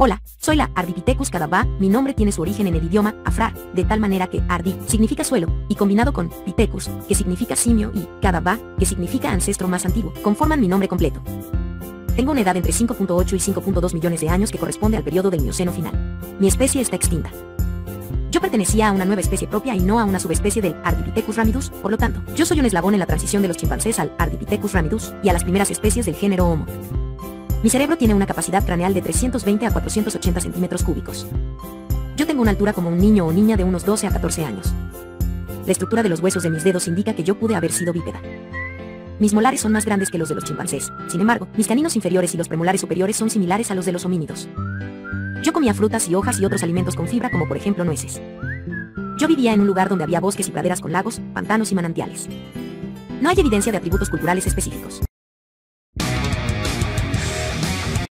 Hola, soy la Ardipithecus cadavá, mi nombre tiene su origen en el idioma afra, de tal manera que ardi significa suelo, y combinado con pithecus, que significa simio, y cadavá, que significa ancestro más antiguo, conforman mi nombre completo. Tengo una edad entre 5.8 y 5.2 millones de años que corresponde al periodo del Mioceno final. Mi especie está extinta. Yo pertenecía a una nueva especie propia y no a una subespecie del Ardipithecus ramidus, por lo tanto, yo soy un eslabón en la transición de los chimpancés al Ardipithecus ramidus y a las primeras especies del género Homo. Mi cerebro tiene una capacidad craneal de 320 a 480 centímetros cúbicos. Yo tengo una altura como un niño o niña de unos 12 a 14 años. La estructura de los huesos de mis dedos indica que yo pude haber sido bípeda. Mis molares son más grandes que los de los chimpancés. Sin embargo, mis caninos inferiores y los premolares superiores son similares a los de los homínidos. Yo comía frutas y hojas y otros alimentos con fibra como por ejemplo nueces. Yo vivía en un lugar donde había bosques y praderas con lagos, pantanos y manantiales. No hay evidencia de atributos culturales específicos.